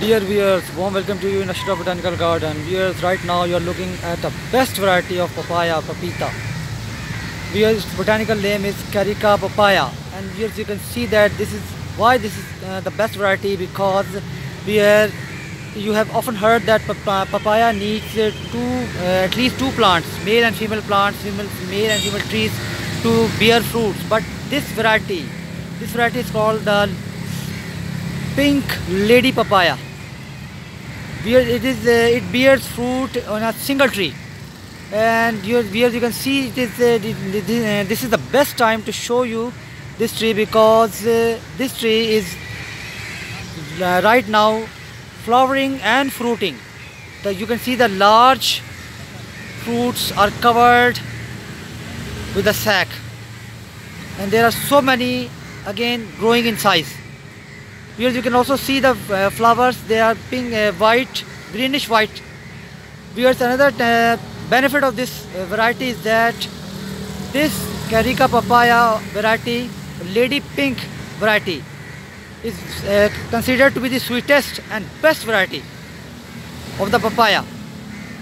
Dear viewers, warm welcome to you in Ashraf Botanical Garden. Viewers, right now you are looking at the best variety of papaya, papita. Viewers, botanical name is Carica papaya. And viewers, you can see that this is why this is uh, the best variety because where you have often heard that papaya needs uh, two, uh, at least two plants, male and female plants, female, male and female trees to bear fruits. But this variety, this variety is called the pink lady papaya it is uh, it bears fruit on a single tree. And here, here you can see it is uh, this is the best time to show you this tree because uh, this tree is uh, right now flowering and fruiting. You can see the large fruits are covered with a sac and there are so many again growing in size here you can also see the uh, flowers they are pink uh, white greenish white. Here's another uh, benefit of this uh, variety is that this carica papaya variety lady pink variety is uh, considered to be the sweetest and best variety of the papaya.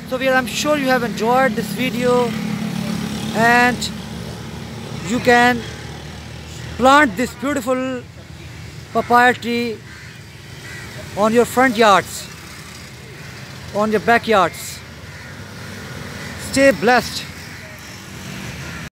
So we I'm sure you have enjoyed this video and you can plant this beautiful papaya tree on your front yards, on your backyards. Stay blessed.